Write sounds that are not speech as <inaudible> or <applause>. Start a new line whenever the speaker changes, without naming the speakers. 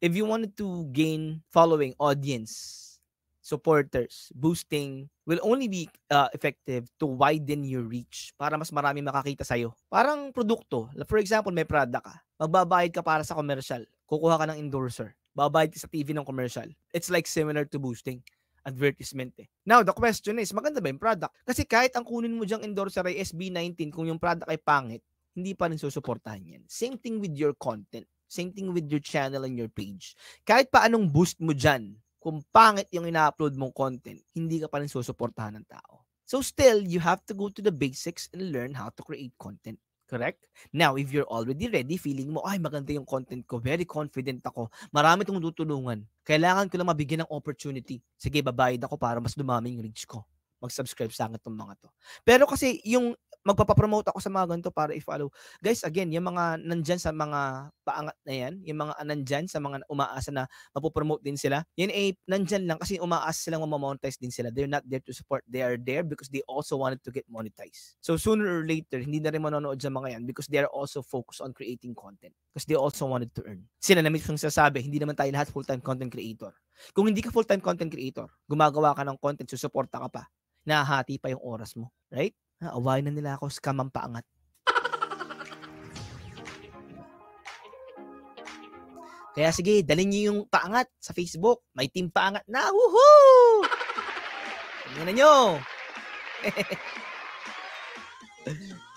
if you wanted to gain following, audience, supporters, boosting will only be uh, effective to widen your reach para mas marami makakita sa'yo. Parang produkto. For example, may product ka. Magbabayad ka para sa commercial. Kukuha ka ng endorser. Babayad ka sa TV ng commercial. It's like similar to boosting advertisement eh. Now, the question is, maganda ba yung product? Kasi kahit ang kunin mo diyang endorser ay SB19, kung yung product ay pangit, hindi pa rin susuportahan yan. Same thing with your content. Same thing with your channel and your page. Kahit pa anong boost mo dyan, kung pangit yung ina-upload mong content, hindi ka pa rin susuportahan ng tao. So still, you have to go to the basics and learn how to create content. Correct? Now, if you're already ready, feeling mo, ay, maganda yung content ko, very confident ako, marami itong tutulungan, kailangan ko lang mabigyan ng opportunity. Sige, babayad ako para mas dumami yung reach ko. Mag-subscribe sa akin itong mga to. Pero kasi yung magpapapromote ako sa mga ganito para i-follow. Guys, again, yung mga nandyan sa mga paangat na yan, yung mga nandyan sa mga umaasa na mapopromote din sila, yan ay nandyan lang kasi umaasa silang mamamonetize din sila. They're not there to support. They are there because they also wanted to get monetized. So sooner or later, hindi na rin manonood sa mga yan because they are also focused on creating content. Because they also wanted to earn. Sila na mismo sasabi, hindi naman tayo lahat full-time content creator. Kung hindi ka full-time content creator, gumagawa ka ng content, susuporta ka pa, nahahati pa yung oras mo. Right? Ha, awayin na nila ako, scam ang paangat. Kaya sige, dalhin niyo yung paangat sa Facebook. May team paangat na. Woohoo! Tingnan nyo. <laughs>